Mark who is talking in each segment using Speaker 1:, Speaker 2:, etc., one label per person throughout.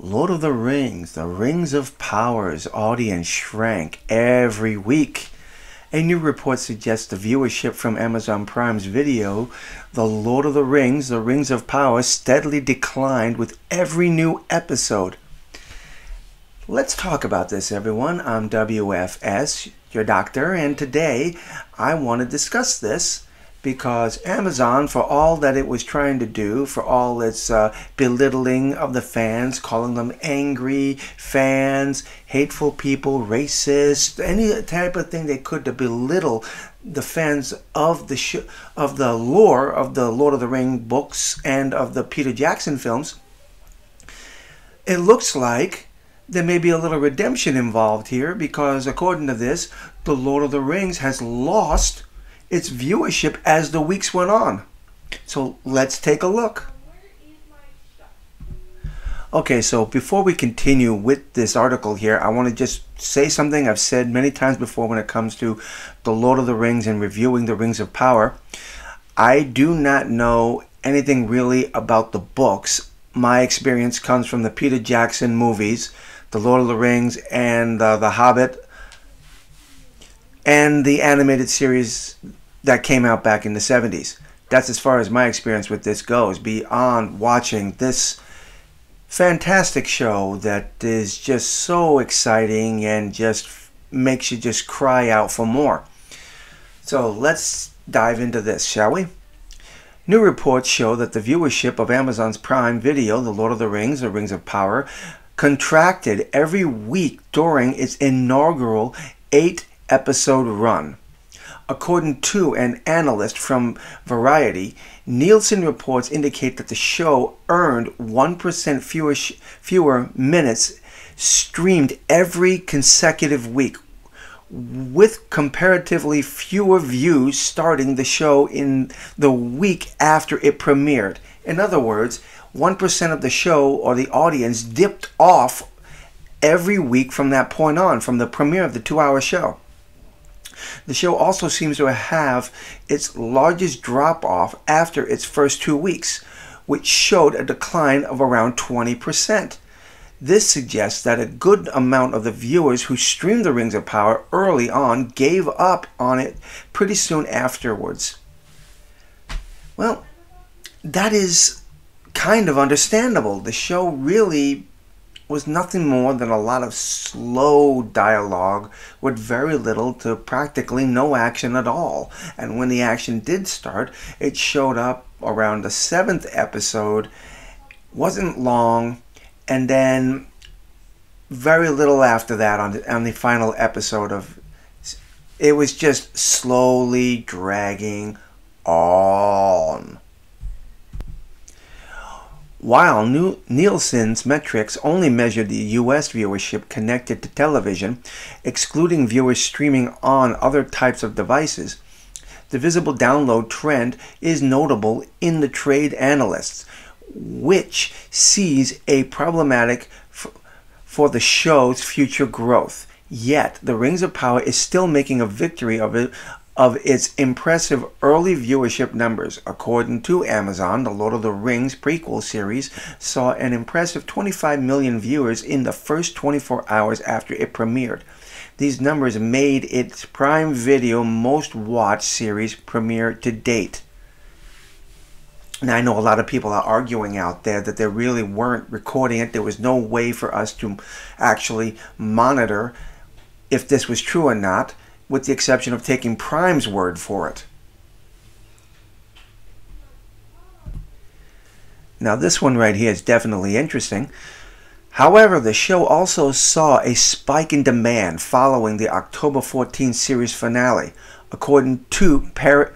Speaker 1: Lord of the Rings, The Rings of Power's audience shrank every week. A new report suggests the viewership from Amazon Prime's video, The Lord of the Rings, The Rings of Power, steadily declined with every new episode. Let's talk about this, everyone. I'm WFS, your doctor, and today I want to discuss this because Amazon, for all that it was trying to do, for all its uh, belittling of the fans, calling them angry fans, hateful people, racist, any type of thing they could to belittle the fans of the of the lore of the Lord of the Ring books and of the Peter Jackson films, it looks like there may be a little redemption involved here because according to this, the Lord of the Rings has lost its viewership as the weeks went on. So let's take a look. Okay, so before we continue with this article here, I want to just say something I've said many times before when it comes to The Lord of the Rings and reviewing the Rings of Power. I do not know anything really about the books. My experience comes from the Peter Jackson movies, The Lord of the Rings and uh, The Hobbit, and the animated series that came out back in the 70s. That's as far as my experience with this goes, beyond watching this fantastic show that is just so exciting and just makes you just cry out for more. So let's dive into this, shall we? New reports show that the viewership of Amazon's Prime Video, The Lord of the Rings, The Rings of Power, contracted every week during its inaugural eight episode run. According to an analyst from Variety, Nielsen reports indicate that the show earned 1% fewer, fewer minutes streamed every consecutive week, with comparatively fewer views starting the show in the week after it premiered. In other words, 1% of the show or the audience dipped off every week from that point on, from the premiere of the two hour show. The show also seems to have its largest drop off after its first two weeks, which showed a decline of around 20%. This suggests that a good amount of the viewers who streamed The Rings of Power early on gave up on it pretty soon afterwards. Well, that is kind of understandable. The show really was nothing more than a lot of slow dialogue with very little to practically no action at all. And when the action did start, it showed up around the seventh episode, wasn't long, and then very little after that on the, on the final episode of it was just slowly dragging on. While Nielsen's metrics only measured the US viewership connected to television, excluding viewers streaming on other types of devices, the visible download trend is notable in the trade analysts, which sees a problematic for the show's future growth. Yet, The Rings of Power is still making a victory of it of its impressive early viewership numbers. According to Amazon, the Lord of the Rings prequel series saw an impressive 25 million viewers in the first 24 hours after it premiered. These numbers made its Prime Video most watched series premiere to date. Now, I know a lot of people are arguing out there that they really weren't recording it. There was no way for us to actually monitor if this was true or not with the exception of taking Prime's word for it. Now, this one right here is definitely interesting. However, the show also saw a spike in demand following the October 14 series finale. According to Parrot,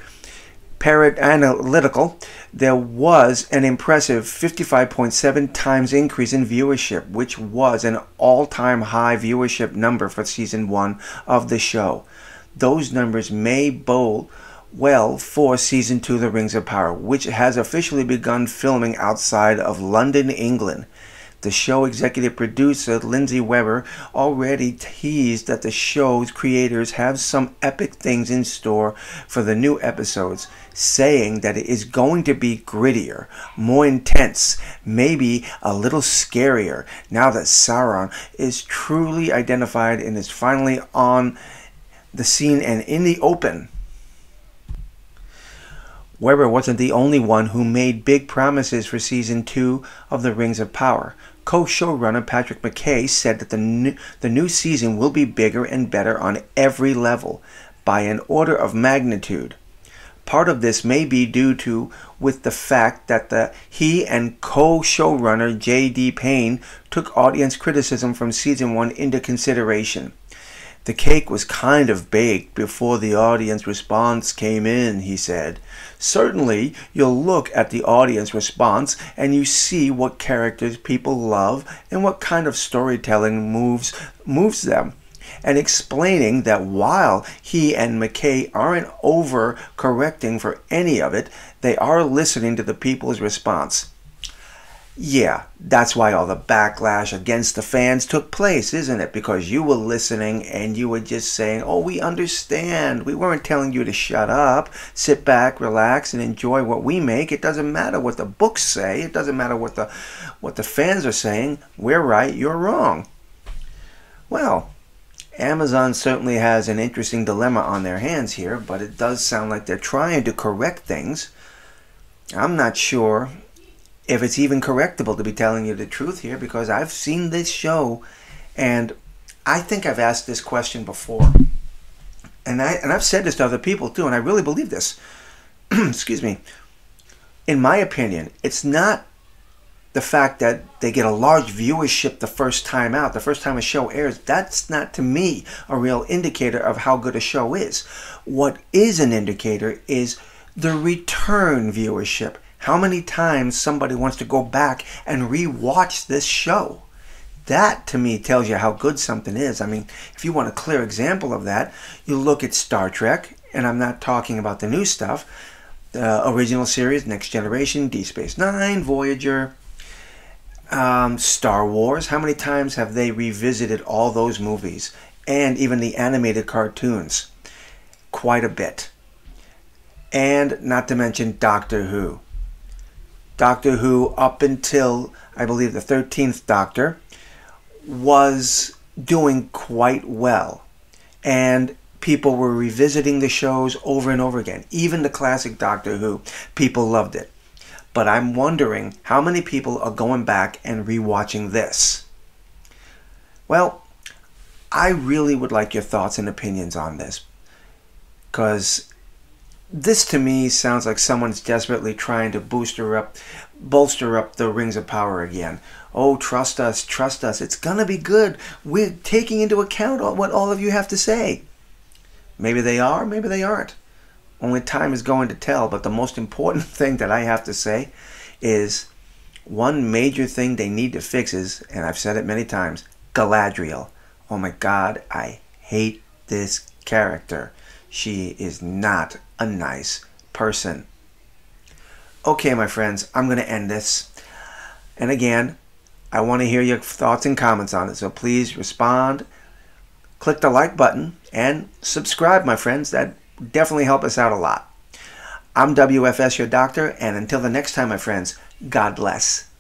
Speaker 1: Parrot Analytical, there was an impressive 55.7 times increase in viewership, which was an all time high viewership number for season one of the show those numbers may bode well for season two of The Rings of Power, which has officially begun filming outside of London, England. The show executive producer Lindsey Weber already teased that the show's creators have some epic things in store for the new episodes, saying that it is going to be grittier, more intense, maybe a little scarier now that Sauron is truly identified and is finally on the scene and in the open. Weber wasn't the only one who made big promises for season two of The Rings of Power. Co-showrunner Patrick McKay said that the new, the new season will be bigger and better on every level by an order of magnitude. Part of this may be due to with the fact that the he and co-showrunner J.D. Payne took audience criticism from season 1 into consideration. The cake was kind of baked before the audience response came in, he said. Certainly, you'll look at the audience response and you see what characters people love and what kind of storytelling moves moves them. And explaining that while he and McKay aren't over correcting for any of it, they are listening to the people's response. Yeah, that's why all the backlash against the fans took place, isn't it? Because you were listening and you were just saying, oh, we understand. We weren't telling you to shut up. Sit back, relax, and enjoy what we make. It doesn't matter what the books say. It doesn't matter what the, what the fans are saying. We're right, you're wrong. Well, Amazon certainly has an interesting dilemma on their hands here, but it does sound like they're trying to correct things. I'm not sure if it's even correctable to be telling you the truth here because I've seen this show and I think I've asked this question before. And I and I've said this to other people too and I really believe this. Excuse me. In my opinion, it's not the fact that they get a large viewership the first time out, the first time a show airs, that's not to me a real indicator of how good a show is. What is an indicator is the return viewership how many times somebody wants to go back and re-watch this show. That to me tells you how good something is. I mean, if you want a clear example of that, you look at Star Trek, and I'm not talking about the new stuff, the original series, Next Generation, Deep Space Nine, Voyager, um, Star Wars. How many times have they revisited all those movies and even the animated cartoons? Quite a bit. And not to mention Doctor Who. Doctor Who up until I believe the 13th Doctor was doing quite well. And people were revisiting the shows over and over again. Even the classic Doctor Who, people loved it. But I'm wondering how many people are going back and rewatching this. Well, I really would like your thoughts and opinions on this. Because this to me sounds like someone's desperately trying to booster up, bolster up the Rings of Power again. Oh, trust us, trust us. It's gonna be good. We're taking into account what all of you have to say. Maybe they are, maybe they aren't. Only time is going to tell. But the most important thing that I have to say is one major thing they need to fix is, and I've said it many times, Galadriel. Oh my God, I hate this character. She is not a nice person. Okay, my friends, I'm going to end this. And again, I want to hear your thoughts and comments on it. So please respond, click the like button, and subscribe, my friends. That definitely help us out a lot. I'm WFS, your doctor, and until the next time, my friends, God bless.